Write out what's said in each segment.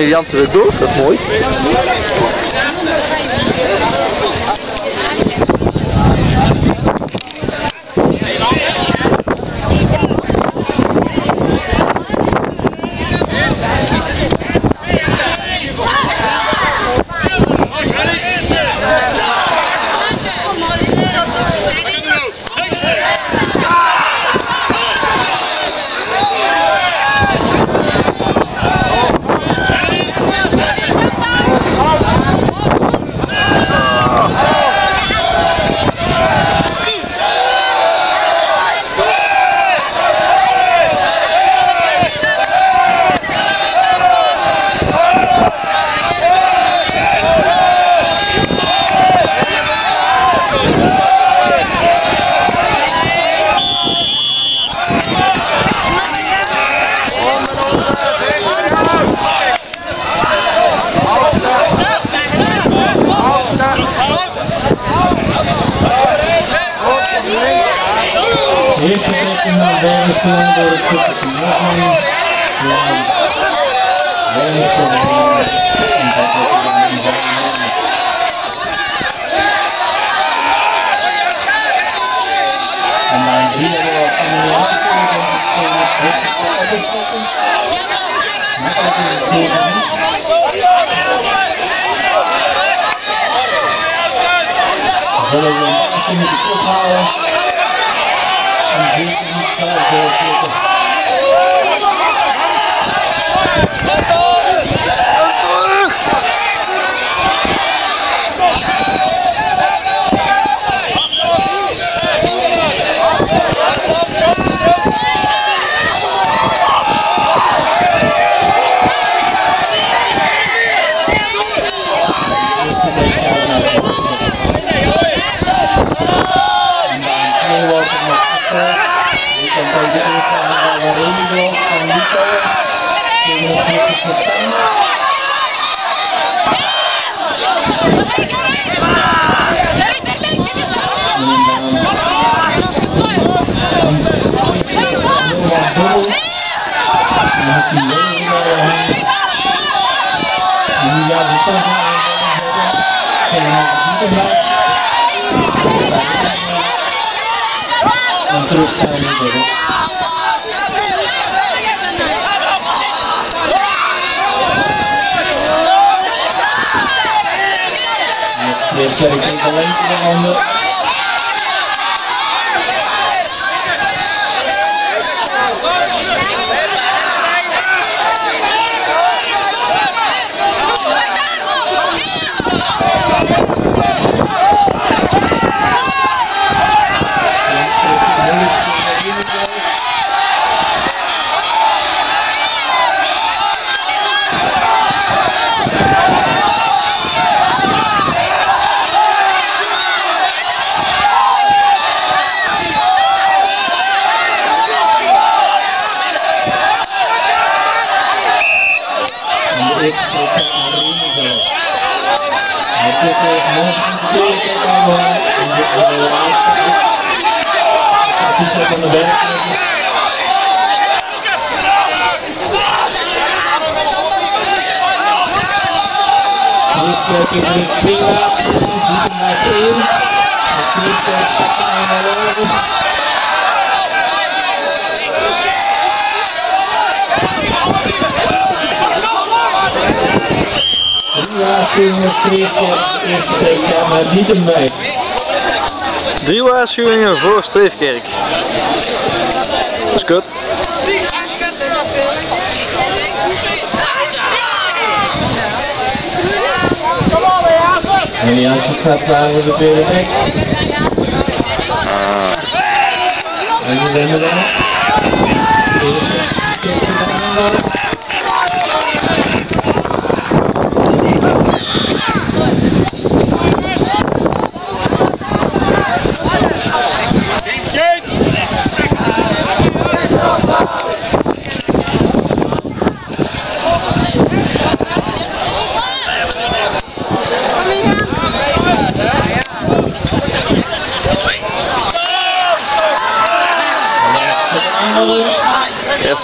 comediant er door, dat is mooi. landlord took Hello, I'm going to power. Outro saiu, né? dedicated to Lindsay on the... de de ook aan de berg. Terugtrekken voor de speelplaats. Diepen naar één. De sleeptijd staat er eenmaal over. Drie waarschuwingen kreeg de eerste teken, maar niet een bij. Drie waarschuwingen voor Streefkerk. Dat is goed. En Jansen gaat klaar voor de tweede nek. Ah. En we rennen dan.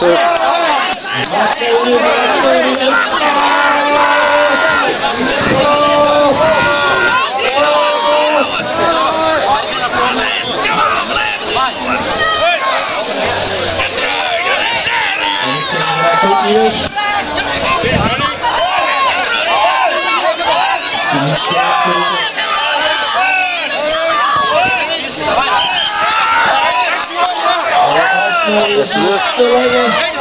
sư Thank you. Yes, yes, yes.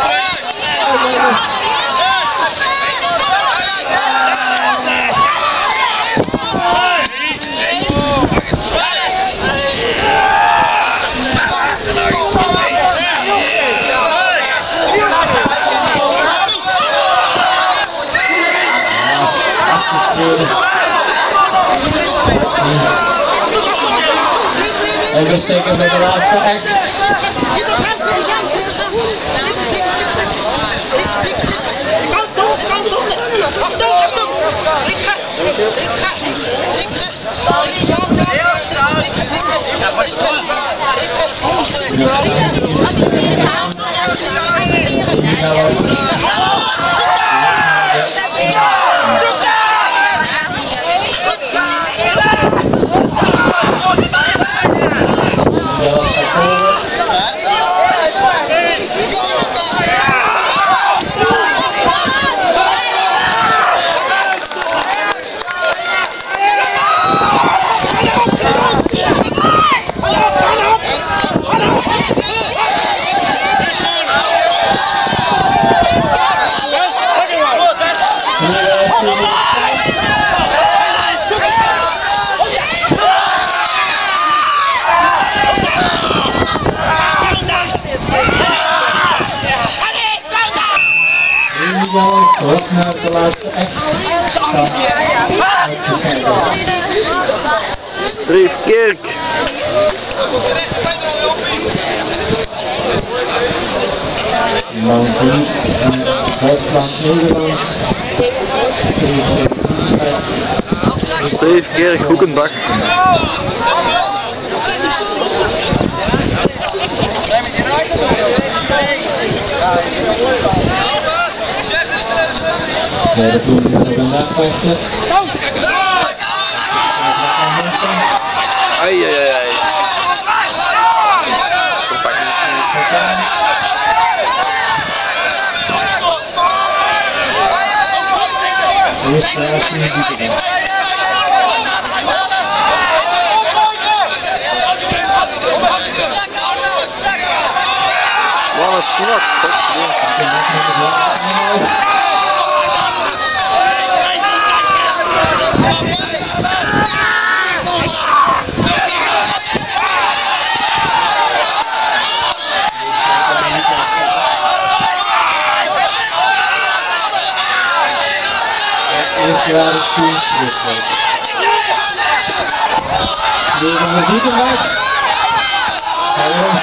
They just taking the last act. Terug naar de laatste act. Van uitgeschakeld. Streefkerk. Man 3 in Duitsland, Nederland. Streefkerk, Hoekenbach. Ja, There the ball comes up in that question. Ay, ay, ay, ay. Yes, that's the beginning. Mano, sua.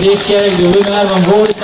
Kreefkerk, de winnaar van vorig jaar.